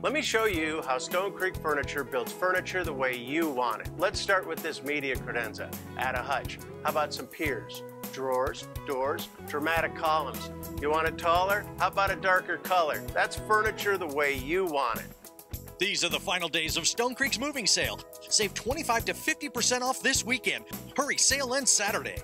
Let me show you how Stone Creek Furniture builds furniture the way you want it. Let's start with this media credenza. Add a hutch. How about some piers? Drawers, doors, dramatic columns. You want it taller? How about a darker color? That's furniture the way you want it. These are the final days of Stone Creek's moving sale. Save 25 to 50% off this weekend. Hurry, sale ends Saturday.